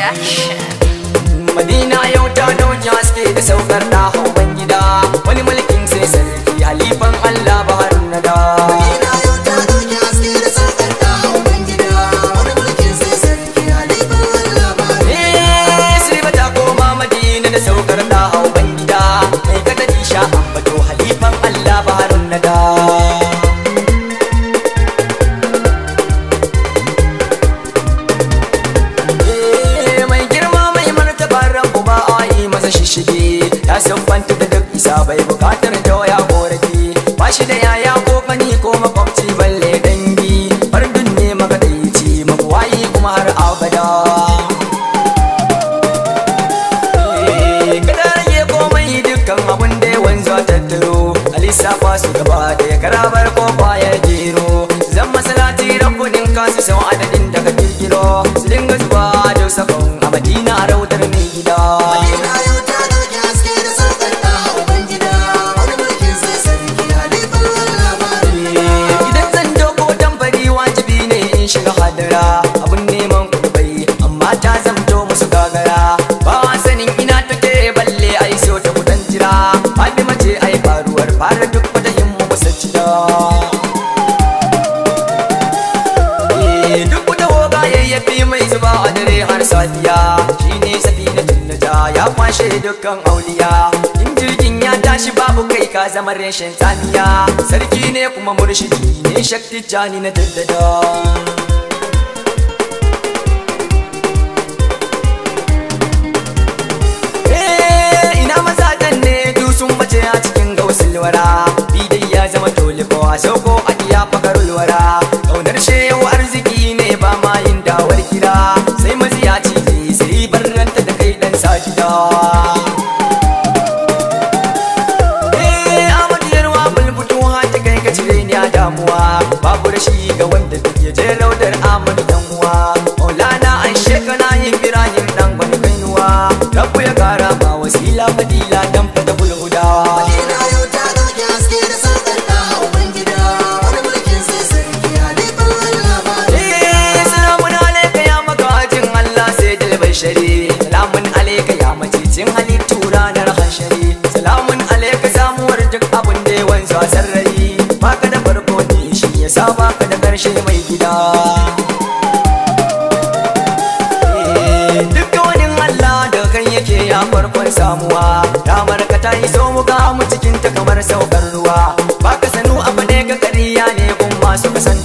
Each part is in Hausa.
Production. Madina yau ta ɗauki haske da saukar da hawan gida wani mulkin sai sarki halifan Allah ba har na da. Ina yau ta ɗauki haske da saukar da hawan gida wani mulkin sai sarki halifan Allah ba Eh, sai ba ta koma Madina da saukar shishige ya siffanta da duk isa bai buƙatar tawaya korafi. Ba shi da yaya ko fani ko makwabci balle dangi. Fardun ne magadaici mabuwayi kuma har abada. Eh, kada rage komai dukkan abun da ya wanzu tattaro. A lissafa su gaba ɗaya karabar ƙofa ya jero dukkan auliya in jirgin ya tashi babu kai ka zama reshen tsamiya. Sarki ne kuma murshidi ne shakti jani na jaddada. Eh, ina mazajen ne du sun bace a cikin gausul wara. Bidai ya zama sauko. Damuwa. Babu rashi ga wanda ya je raudar Ahmadu dan uwa. Maulana an shekana Ibrahim dan gwani kainuwa. Rabbu ya kara ma wasila madila dan fata bulhuda Ina yau ta ɗauki haske da saukar da hawan gida wani mulkin sai sarki halifan Allah ba. Eh, salamun alaika ya macicin halittu ranar hashari. Salamun alaika samuwar duk abin da ya wanzu a shi ya sa baka da ƙarshe mai gida. Eh, duk wani Allah da kan yake ya farkon samuwa. Damar ka ta yi so mu ga mu cikin ta kamar saukar ruwa. Baka sanu abu ne ka kariya ne kun masu kasantuwa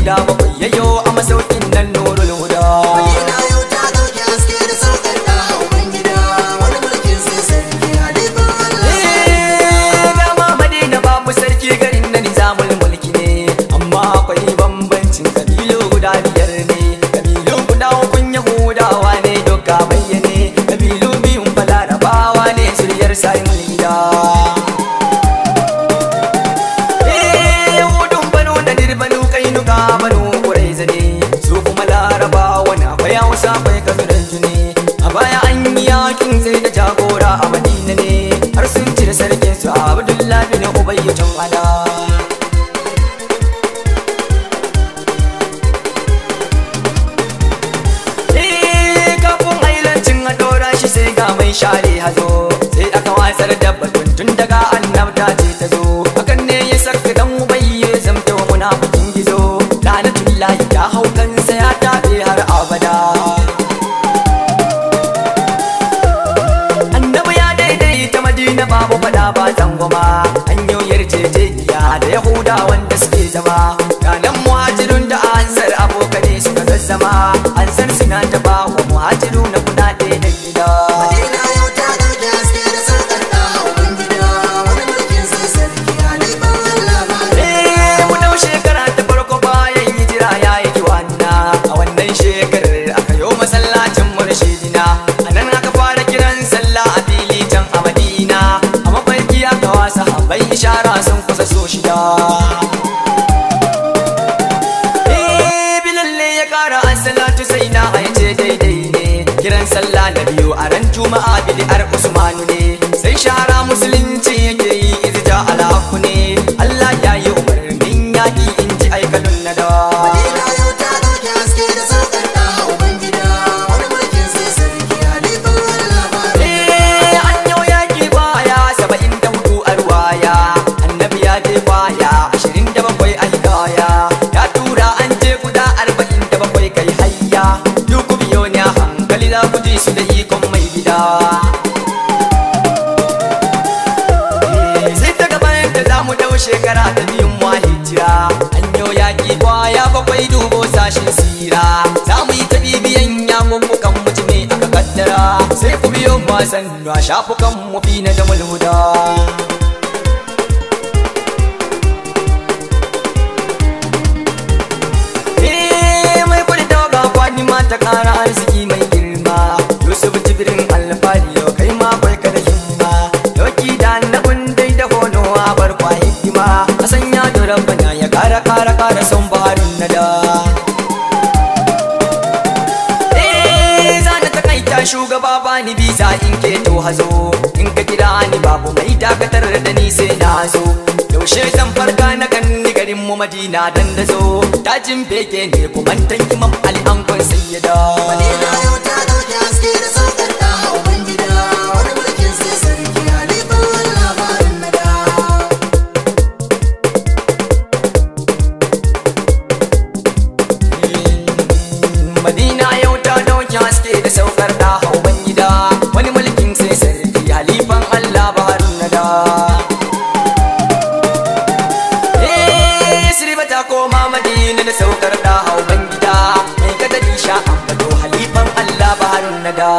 Buddha ya wasa bai kabirin jini. A baya an yi yaƙin zai da jagora a madina ne. Har sun cire sarkin su eh, a abdullahi ne ubayyacin ala share hazo. Sai aka wasar da batun tun daga annabta cuma adili ar shekara ta biyun wa hijira. An yau yaƙi ƙwaya bakwai dubo sashin sira za mu yi ta bibiyan yamun mukan mutu ne aka kaddara. Sai ku biyo wasan shafukan mu fi na jamul huda fara son barin na da. Eh, zana ta kaita shugaba ba ni biza in ke to hazo. In ka kira ni babu mai dakatar da ni sai na zo. Yaushe zan farka na kanni garin mu madina dan da zo. Tajin bege ne kuma tanki mam al'ankon sayyada madina yau ta ɗauki haske. ni na saukar da hau ban gida. Mai gadari sha ambato halifan Allah baharun nada